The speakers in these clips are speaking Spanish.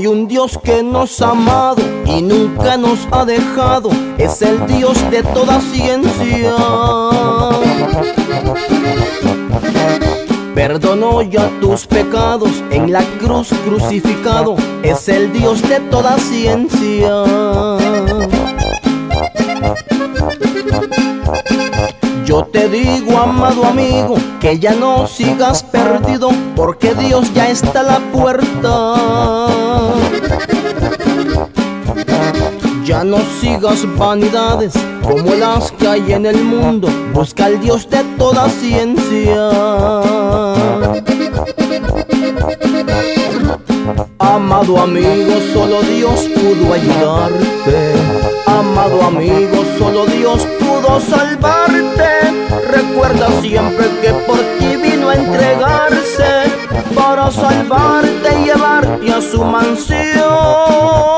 Hay un Dios que nos ha amado y nunca nos ha dejado, es el Dios de toda ciencia. Perdonó ya tus pecados en la cruz crucificado, es el Dios de toda ciencia. Te digo, amado amigo, que ya no sigas perdido, porque Dios ya está a la puerta. Ya no sigas vanidades como las que hay en el mundo, busca al Dios de toda ciencia. Amado amigo, solo Dios pudo ayudarte. Amado amigo, solo Dios pudo salvarte. Recuerda siempre que por ti vino a entregarse para salvarte y llevarte a su mansión.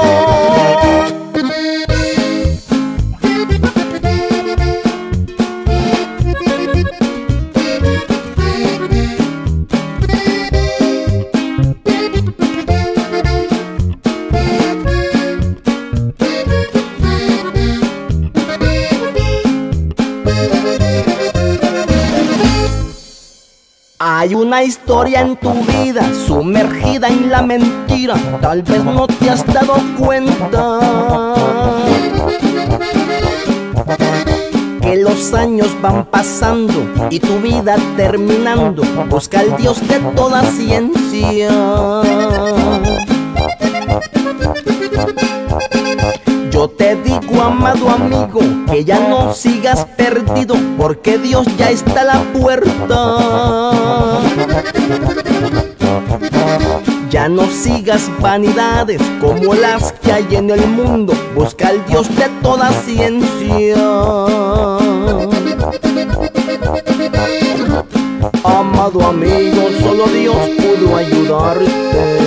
Hay una historia en tu vida sumergida en la mentira, tal vez no te has dado cuenta. Que los años van pasando y tu vida terminando, busca al Dios de toda ciencia. Yo te digo, amado amigo, que ya no sigas perdido, porque Dios ya está a la puerta. No sigas vanidades como las que hay en el mundo, busca al Dios de toda ciencia. Amado amigo, solo Dios pudo ayudarte.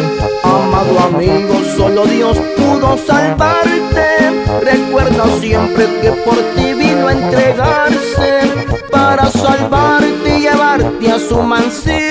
Amado amigo, solo Dios pudo salvarte. Recuerda siempre que por ti vino a entregarse para salvarte y llevarte a su mansión.